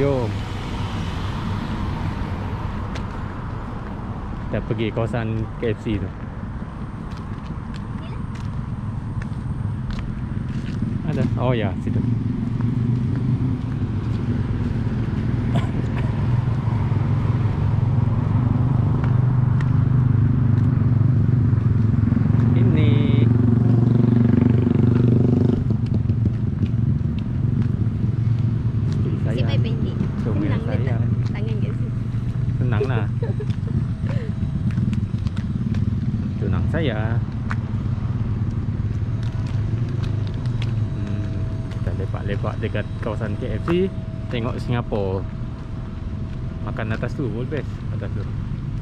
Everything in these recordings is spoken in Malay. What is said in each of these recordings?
Jom. Kita pergi kawasan KFC tu. Ada. Oh ya, situ. Ini Isteri Saya saya baik pendek. Suami Senang saya letak tangan kat sini. Senang lah. Tunang saya. Hmm, Kita lepak-lepak dekat kawasan KFC Tengok Singapura Makan atas tu pun best Atas tu.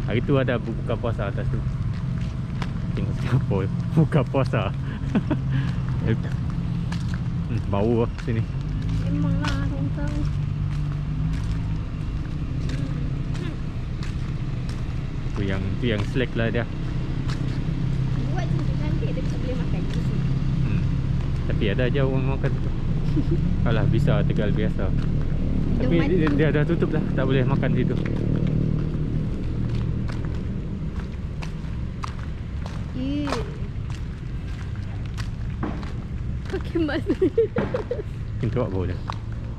Hari tu ada buka puasa atas tu. Tengok Singapura Buka puasa. Hmm, Bau lah sini? Memang lah orang tahu. Tu yang slack lah dia Buat tu cantik dia tak boleh makan. Hmm. Tapi ada aja orang makan tu. Alah bisa Tegal biasa. Tapi Dia dia, dia dah tutup dah, tak boleh makan situ. Yeah. Pakai mask. Pintu apa boleh.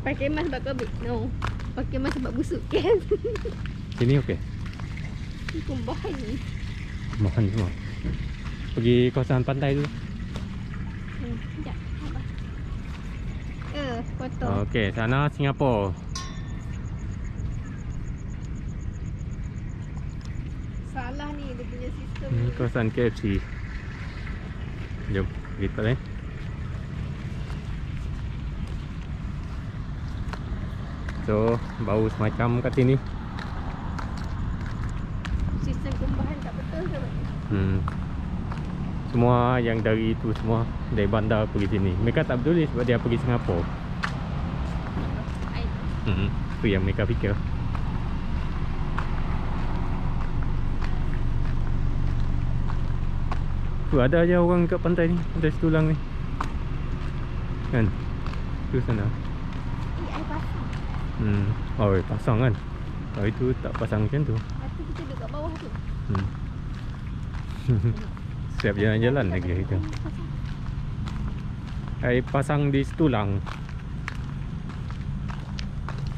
Pakai mask sebab COVID. No. Pakai mask sebab busuk kan. Sini okey. Ni pun bahan ni. Makan semua. Pergi kawasan pantai tu. Hmm, sekejap. Eh. Okey, sana Singapura. Salah ni dia punya sistem. Ni kawasan KFC. Jom, kita eh. So, bau semacam kat sini. Sistem kumbahan tak betul ke? Pak? Hmm. Semua yang dari itu semua dari bandar pergi sini. Mereka tak peduli sebab dia pergi Singapura. Hmm. Itu yang mereka fikir. Tu ada aja orang kat pantai ni, ada tulang ni. Kan? Tu sana. Eh, pasang. Hmm. Oh, eh, pasang kan. Kalau itu tak pasang macam tu. Lepas tu kita duduk kat bawah tu. Hmm. Siap jalan-jalan lagi kita. Air pasang di setulang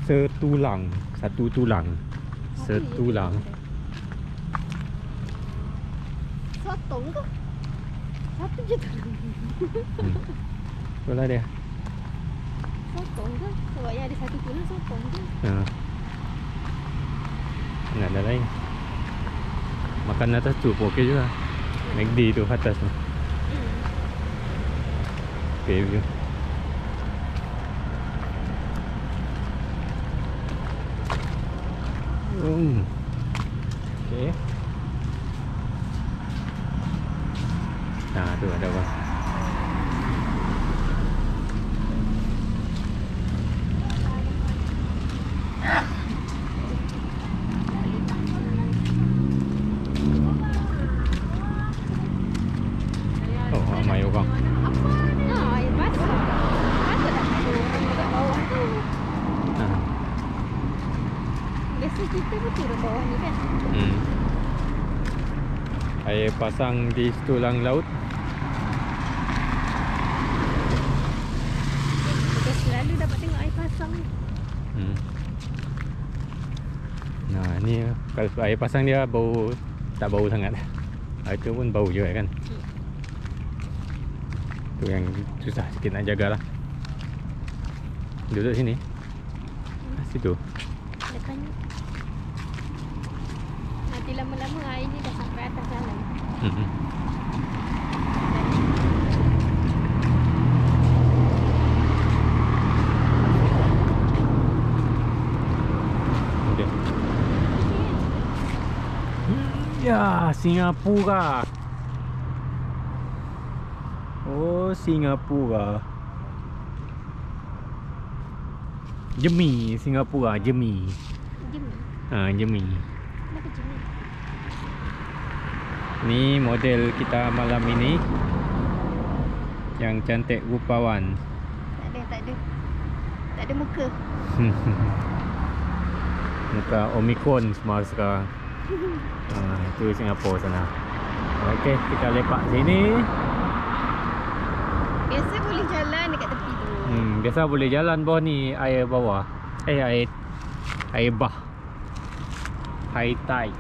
Setulang Satu tulang Setulang Sotong ke? Satu je hmm. Itulah dia Sotong ke? Sebab yang ada satu tulang sotong ke? ha. Nak ada lain Makan atas tu pun okey juga McD tu atas tu. Okay view Hmm. Okay. Nah, tu ada apa? Oh, ramai orang. Apa? Ha, air pasang. Patut tak ada orang dekat bawah tu. Ha. Biasa bawah ni kan? Hmm. Air pasang di setulang laut. Kita selalu dapat tengok air pasang ni. Hmm. Nah, ni kalau air pasang dia bau tak bau sangat. Ah, Itu pun bau juga kan. Tu yang susah sikit nak jagalah. Duduk sini. Ah, Situ. Depan ni. Nanti lama-lama air ni dah sampai atas jalan. Hmm. Okay. Ya, Singapura. Oh, Singapura. Jemi, Singapura, Jemi. Jom ni. Ha, Jemi. Ni? Model kita malam ini. Yang cantik rupawan. Tak ada, tak ada. Tak ada muka. Muka Omicron semua sekarang uh, Itu Singapura sana Okey, kita lepak sini Biasa boleh jalan dekat tepi tu. hmm, Biasa boleh jalan bawah ni Air bawah Eh, air Air bah 買いたい。